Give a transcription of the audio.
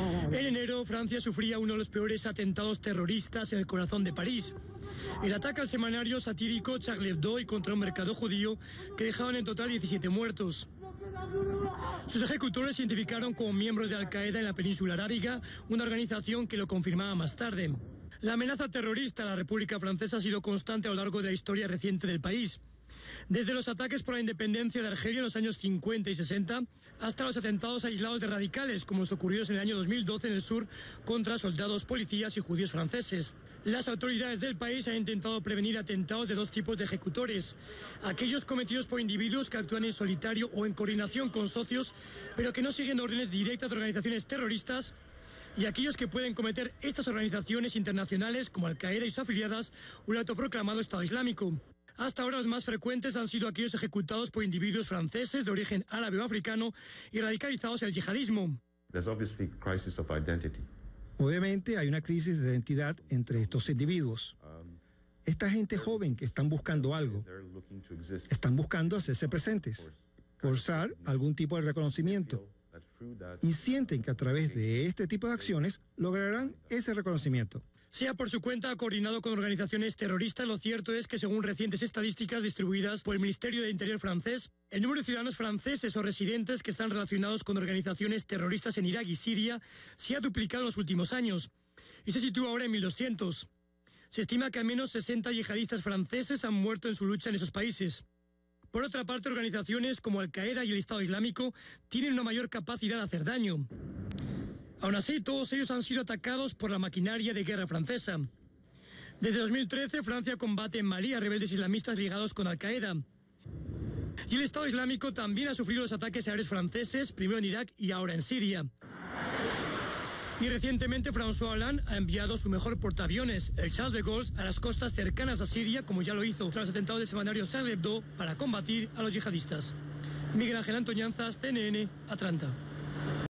En enero, Francia sufría uno de los peores atentados terroristas en el corazón de París. El ataque al semanario satírico Charlie Hebdo y contra un mercado judío que dejaban en total 17 muertos. Sus ejecutores se identificaron como miembros de Al-Qaeda en la península arábiga, una organización que lo confirmaba más tarde. La amenaza terrorista a la República Francesa ha sido constante a lo largo de la historia reciente del país. Desde los ataques por la independencia de Argelia en los años 50 y 60 hasta los atentados aislados de radicales, como los ocurridos en el año 2012 en el sur contra soldados, policías y judíos franceses. Las autoridades del país han intentado prevenir atentados de dos tipos de ejecutores. Aquellos cometidos por individuos que actúan en solitario o en coordinación con socios, pero que no siguen órdenes directas de organizaciones terroristas y aquellos que pueden cometer estas organizaciones internacionales como Al-Qaeda y sus afiliadas un autoproclamado Estado Islámico. Hasta ahora los más frecuentes han sido aquellos ejecutados por individuos franceses de origen árabe o africano y radicalizados en el yihadismo. Obviamente hay una crisis de identidad entre estos individuos. Esta gente joven que están buscando algo, están buscando hacerse presentes, forzar algún tipo de reconocimiento y sienten que a través de este tipo de acciones lograrán ese reconocimiento. Sea por su cuenta coordinado con organizaciones terroristas, lo cierto es que según recientes estadísticas distribuidas por el Ministerio de Interior francés, el número de ciudadanos franceses o residentes que están relacionados con organizaciones terroristas en Irak y Siria se ha duplicado en los últimos años y se sitúa ahora en 1200. Se estima que al menos 60 yihadistas franceses han muerto en su lucha en esos países. Por otra parte, organizaciones como Al-Qaeda y el Estado Islámico tienen una mayor capacidad de hacer daño. Aún así, todos ellos han sido atacados por la maquinaria de guerra francesa. Desde 2013, Francia combate en Mali a rebeldes islamistas ligados con Al-Qaeda. Y el Estado Islámico también ha sufrido los ataques aéreos franceses, primero en Irak y ahora en Siria. Y recientemente François Hollande ha enviado su mejor portaaviones, el Charles de Gaulle, a las costas cercanas a Siria, como ya lo hizo tras los atentados del semanario Charles Hebdo, para combatir a los yihadistas. Miguel Ángel Antoñanzas, CNN, Atlanta.